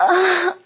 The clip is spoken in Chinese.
啊